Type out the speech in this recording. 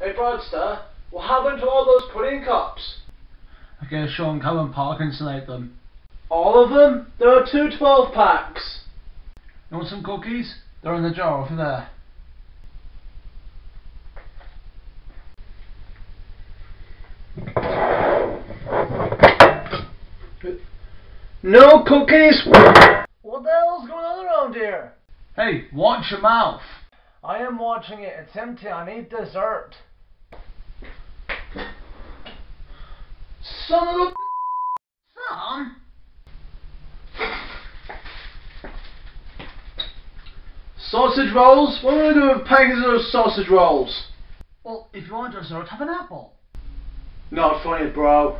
Hey Bradster, what happened to all those pudding cups? I guess Sean come and park select them. All of them? There are two 12 packs. You want some cookies? They're in the jar over there. No cookies? What the hell's going on around here? Hey, watch your mouth. I am watching it. It's empty. I need dessert. Son of a Son? Sausage rolls? What am I going to do with packets of sausage rolls? Well, if you want to dessert, have an apple. Not funny, bro.